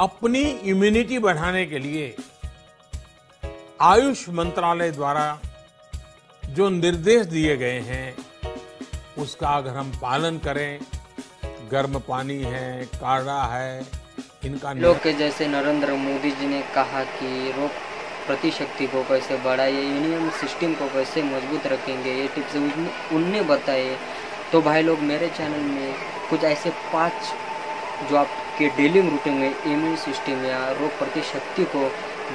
अपनी इम्यूनिटी बढ़ाने के लिए आयुष मंत्रालय द्वारा जो निर्देश दिए गए हैं, उसका अगर हम पालन करें, गर्म पानी है, काढ़ा है, इनका लोग के जैसे नरेंद्र मोदी जी ने कहा कि रोग प्रतिशक्ति को कैसे बढ़ाइए इम्यून सिस्टम को कैसे मज़बूत रखेंगे, ये टिप्स उनने बताए। तो भाई लोग, मेरे चैनल में कुछ ऐसे पाँच जो आपके डेली रूटीन में इम्यून सिस्टम या रोग प्रतिशक्ति को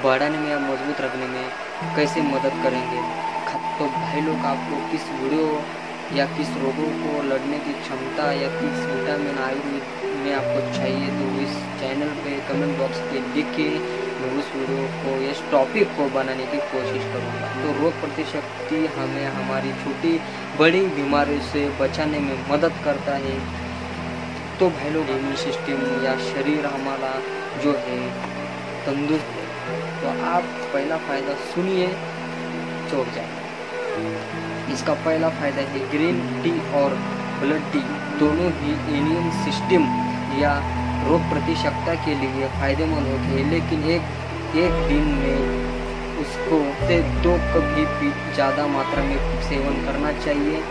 बढ़ाने में या मज़बूत रखने में कैसे मदद करेंगे? तो भाई लोग, आपको किस वीडियो या किस रोगों को लड़ने की क्षमता या किस विटामिन आयुर्वेद में आपको चाहिए तो इस चैनल पे कमेंट बॉक्स पे लिख के मैं उस वीडियो को, इस टॉपिक को बनाने की कोशिश करूँगा। तो रोग प्रतिशक्ति हमें हमारी छोटी बड़ी बीमारियों से बचाने में मदद करता है। तो भाई लोग इम्यून सिस्टम या शरीर हमारा जो है तंदुरुस्त है तो आप पहला फ़ायदा सुनिए चौक जाए। इसका पहला फ़ायदा है ग्रीन टी और ब्लड टी दोनों ही इम्यून सिस्टम या रोग प्रतिशक्ता के लिए फ़ायदेमंद होते हैं, लेकिन एक एक दिन में उसको से दो कप ही ज़्यादा मात्रा में सेवन करना चाहिए।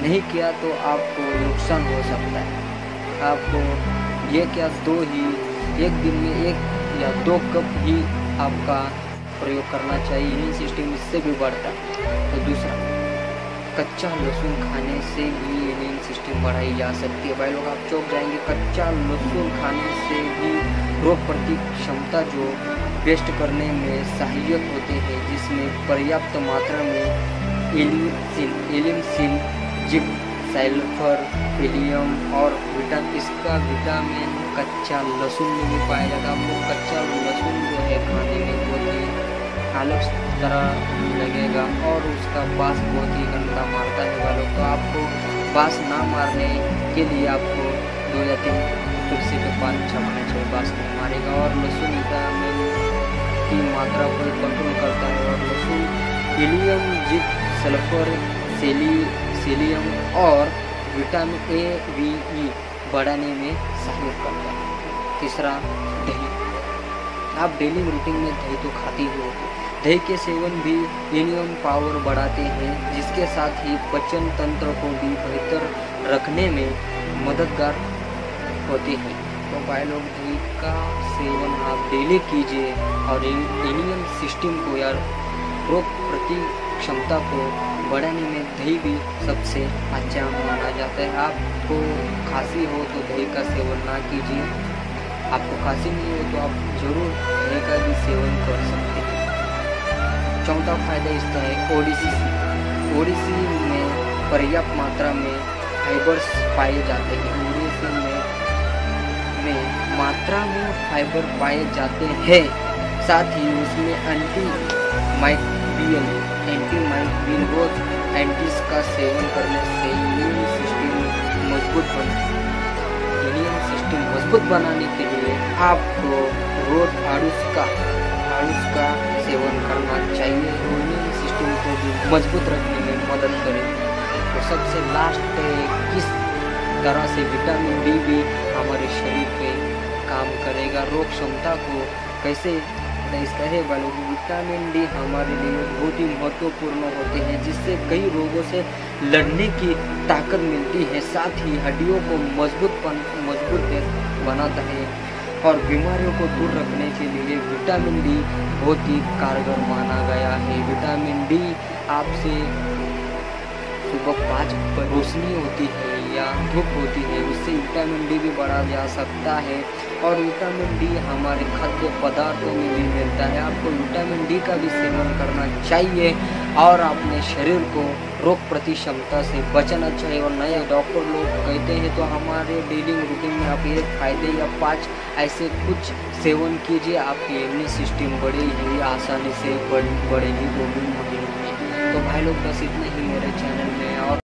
नहीं किया तो आपको नुकसान हो सकता है। आपको ये क्या दो ही, एक दिन में एक या दो कप ही आपका प्रयोग करना चाहिए। इम्यून सिस्टम इससे भी बढ़ता है। तो दूसरा, कच्चा लहसुन खाने से भी इम्यून सिस्टम बढ़ाई जा सकती है। भाई लोग, आप चौक जाएँगे। कच्चा लहसुन खाने से भी रोग प्रति क्षमता जो बेस्ट करने में सहायक होते हैं, जिसमें पर्याप्त मात्रा में एलिसिन एलिमसिन जिंक सल्फ़र हिलियम और विटामिन इसका विटामिन कच्चा लहसुन में भी पाया जाता है। आपको कच्चा लहसुन जो है खाने में बहुत ही अलग तरह लगेगा और उसका बास बहुत ही गंदा मारता है वालों तो आपको बास ना मारने के लिए आपको दो या तीन तुलसी के पान छमाना चाहिए, बास नहीं मारेगा। और लहसुन विटामिन की मात्रा को कंट्रोल करता है और लहसुन हीलियम जिंक सल्फ़र सेली सेलियम और विटामिन ए बी ई बढ़ाने में सहयोग करता है। तीसरा, दही। आप डेली रूटीन में दही तो खाते ही दही के सेवन भी इम्यून पावर बढ़ाते हैं, जिसके साथ ही पाचन तंत्र को भी बेहतर रखने में मददगार होते हैं। तो भाई लोग, दही का सेवन आप डेली कीजिए और इम्यून सिस्टम को या रोग प्रति क्षमता को बढ़ाने में दही भी सबसे अच्छा माना जाता है। आपको खांसी हो तो दही का सेवन ना कीजिए। आपको खांसी नहीं हो तो आप ज़रूर दही का भी सेवन कर सकते हैं। चौथा फ़ायदा इसका है, ओडिसी। ओडिसी में पर्याप्त मात्रा में फाइबर्स पाए जाते हैं। ओडिसी में में मात्रा में फाइबर पाए जाते हैं। साथ ही उसमें एंटी माइक्रोबियल एंटी रोज एंटीज का सेवन करने से इम्यून सिस्टम मज़बूत बनता है इम्यून सिस्टम मज़बूत बनाने के लिए आपको रोज आड़ूस का आड़ूस का सेवन करना चाहिए। इम्यून सिस्टम को भी मज़बूत रखने में मदद करेगी तो सबसे लास्ट है, किस तरह से विटामिन डी भी हमारे शरीर पे काम करेगा, रोग क्षमता को कैसे इसका है। वालों विटामिन डी हमारे लिए बहुत ही महत्वपूर्ण होते हैं, जिससे कई रोगों से लड़ने की ताकत मिलती है। साथ ही हड्डियों को मज़बूत मज़बूत बनाता है और बीमारियों को दूर रखने के लिए विटामिन डी बहुत ही कारगर माना गया है। विटामिन डी आपसे सुबह पाँच रोशनी होती है। या धूप होती है, उससे विटामिन डी भी बढ़ा जा सकता है और विटामिन डी हमारे खाद्य पदार्थों में भी मिलता है। आपको विटामिन डी का भी सेवन करना चाहिए और अपने शरीर को रोग प्रति क्षमता से बचाना चाहिए। और नए डॉक्टर लोग कहते हैं तो हमारे डेली रूटीन में आप ये फ़ायदे या पाँच ऐसे कुछ सेवन कीजिए, आपकी इम्यून सिस्टम बढ़ेगी, आसानी से बढ़ बढ़ेगी वो भी तो भाई लोग, बस इतना ही मेरे चैनल में और